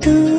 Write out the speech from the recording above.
都。